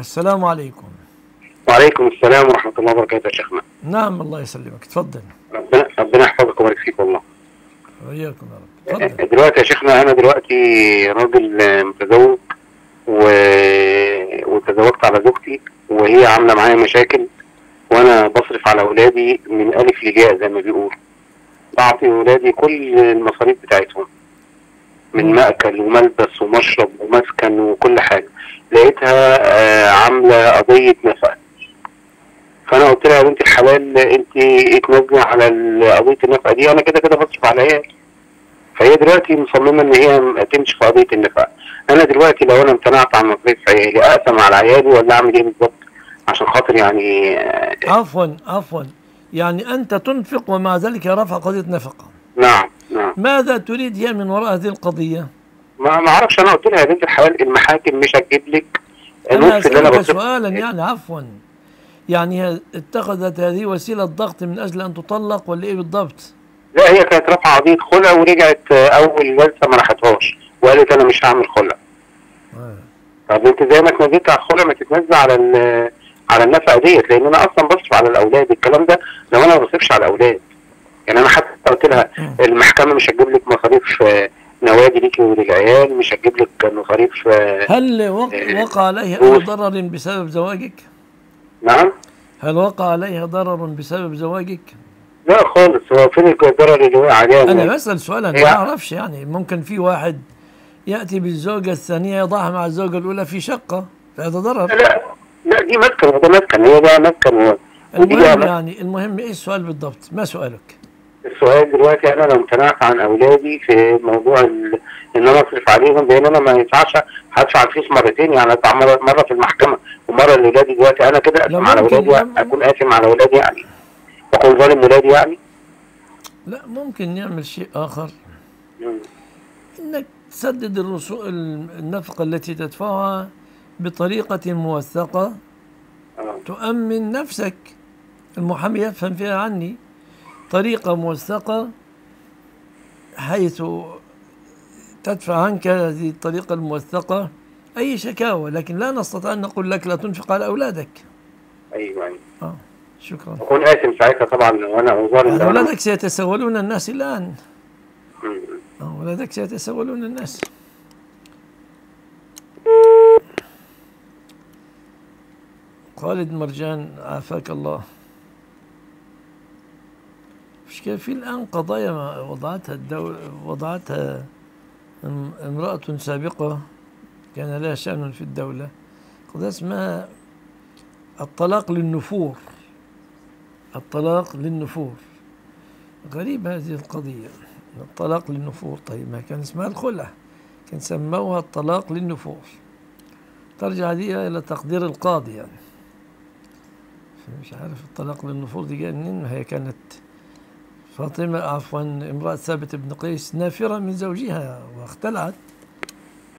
السلام عليكم. وعليكم السلام ورحمة الله وبركاته يا شيخنا. نعم الله يسلمك. تفضل. ربنا ربنا يحفظك ويبارك فيك والله. وإياكم يا رب. تفضل. دلوقتي يا شيخنا أنا دلوقتي راجل متزوج و... وتزوجت على زوجتي وهي عاملة معايا مشاكل وأنا بصرف على أولادي من ألف لجاء زي ما بيقولوا. بعطي أولادي كل المصاريف بتاعتهم من مأكل وملبس ومشرب ومسكن وكل حاجة. لقيتها آه، عاملة قضية نفقة. فأنا قلت لها يا بنت الحلال أنت اتنازلي على ال- قضية النفقة دي أنا كده كده بصرف على عيالي فهي دلوقتي مصممة إن هي تمشي في قضية النفقة. أنا دلوقتي لو أنا امتنعت عن مصاريف عيالي أقسم على عيالي ولا أعمل إيه بالظبط؟ عشان خاطر يعني آه، عفوا عفوا. يعني أنت تنفق ومع ذلك رفع قضية نفقة. نعم نعم. ماذا تريد هي من وراء هذه القضية؟ ما ما أعرفش أنا قلت لها يا بنت الحلال المحاكم مش هتجيب لك النص اللي أنا سؤالا يعني عفوا. يعني اتخذت هذه وسيلة ضغط من أجل أن تطلق ولا إيه بالضبط؟ لا هي كانت رافعة قضيه خلع ورجعت آه، أول جلسة ما راحتهاش وقالت أنا مش هعمل خلع. طب أنت زي ما اتنزلت على الخلع ما تتنزل على ال- على النفقه ديت لأن أنا أصلا بصرف على الأولاد. الكلام ده لو أنا ما بصرفش على الأولاد. يعني أنا حتى قلت لها المحكمة مش هتجيب لك مصاريف آه، نوادي ليكي وللعيال مش هتجيب لك مصاريف آه، هل وق- وقع عليها ضرر بسبب زواجك؟ نعم هل وقع عليها ضرر بسبب زواجك؟ لا خالص هو فين الضرر اللي وقع عليها أنا إن- بسأل سؤال هي- ما أعرفش يعني ممكن في واحد يأتي بالزوجة الثانية يضعها مع الزوجة الأولى في شقة فهذا ضرر لا لا دي مسكن وده مسكن هي ده مسكن و- ودي بقى المهم. يعني المهم إيه السؤال بالضبط؟ ما سؤالك؟ السؤال دلوقتي أنا لو امتنعت عن أولادي في موضوع. إن أنا أصرف عليهم لأن أنا ما ينفعش هدفع الفلوس مرتين يعني ادفع مره في المحكمة ومرة لاولادي دلوقتي أنا كده اقسم على أولادي لا- أكون قاسم على أولادي يعني وأكون ظالم ولادي يعني لا ممكن نعمل شيء مم. إنك تسدد الرسو... النفقة التي تدفعها بطريقة موثقة آه. تؤمن نفسك المحامي يفهم فيها عني طريقة موثقة حيث تدفع عنك هذه الطريقة الموثقة أي شكاوى لكن لا نستطيع أن نقول لك لا تنفق على أولادك. أيوه أيوه. آه. شكرا. اكون قاسم ساعتها طبعا وأنا ظالم يعني لو أنا- أولادك سيتسولون الناس الآن. آه، أولادك سيتسولون الناس. خالد مرجان عافاك الله. مشكلة في الآن قضايا وضعتها الدولة وضعتها إم- امرأة سابقة كان لها شأن في الدولة. قضية اسمها الطلاق للنفور. الطلاق للنفور. غريب هذه القضية. الطلاق للنفور. طيب ما كان اسمها الخلع. كان سموها الطلاق للنفور. ترجع دي إلى تقدير القاضي يعني. مش عارف الطلاق للنفور دي جاية منين؟ ما هي كانت فاطمة عفوا امرأة ثابت بن قيس نافرة من زوجها واختلعت.